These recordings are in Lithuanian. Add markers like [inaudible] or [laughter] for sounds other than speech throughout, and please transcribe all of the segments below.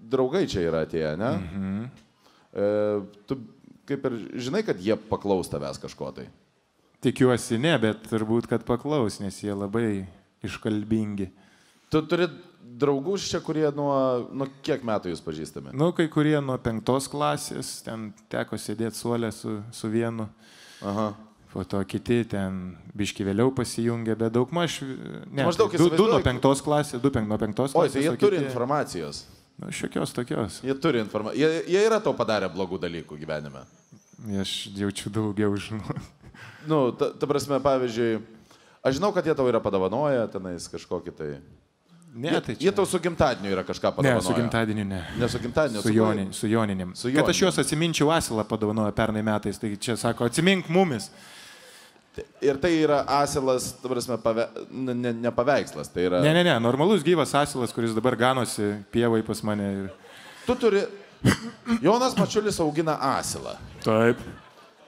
draugai čia yra atėję, ne? Mhm. E, tu kaip ir žinai, kad jie paklaus tavęs kažko tai. Tikiuosi ne, bet turbūt, kad paklaus, nes jie labai iškalbingi. Tu turi draugų čia, kurie nuo, nuo kiek metų jūs pažįstami? Nu, kai kurie nuo penktos klasės, ten teko sėdėti suolę su, su vienu, Aha. po to kiti ten biški vėliau pasijungė, bet daug maž... Ne, Maždaug tai du, du nuo penktos klasės, du penk, nuo penktos Oi, klasės. tai jie o turi kiti- informacijos. Nu, šiokios tokios. Jie turi informaciją. Jie, jie yra tau padarę blogų dalykų gyvenime. Aš jaučiu daugiau žinau. Nu, ta, ta prasme, pavyzdžiui, aš žinau, kad jie tau yra padovanoję tenais kažkokį tai. Ne, jie, tai jie čia. tau su gimtadieniu yra kažką Ne, padovanoję. su gimtadieniu ne. Ne su gimtadieniu, Su, jonin, su joninėm. Su Kad aš juos atsiminčiau asilą padovanojo pernai metais, tai čia sako, atsimink mumis. Ir tai yra asilas, ta prasme, pave, ne, ne, paveikslas. Tai yra... Ne, ne, ne, normalus gyvas asilas, kuris dabar ganosi pievai pas mane. Ir... Tu turi. Jonas Mačiulis augina asilą. Taip.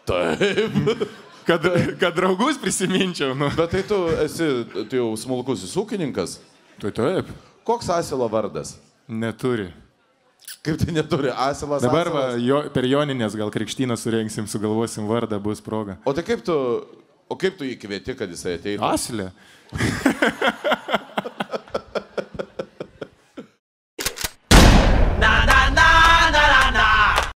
Taip. Kad, kad draugus prisiminčiau, nu. Bet tai tu esi tu jau smulkusis ūkininkas. Tai taip. Koks asilo vardas? Neturi. Kaip tai neturi asilas? Dabar va, asilas? jo, per joninės gal krikštyną surenksim, sugalvosim vardą, bus proga. O tai kaip tu, o kaip tu jį kvieti, kad jisai ateitų? Asilė. [laughs]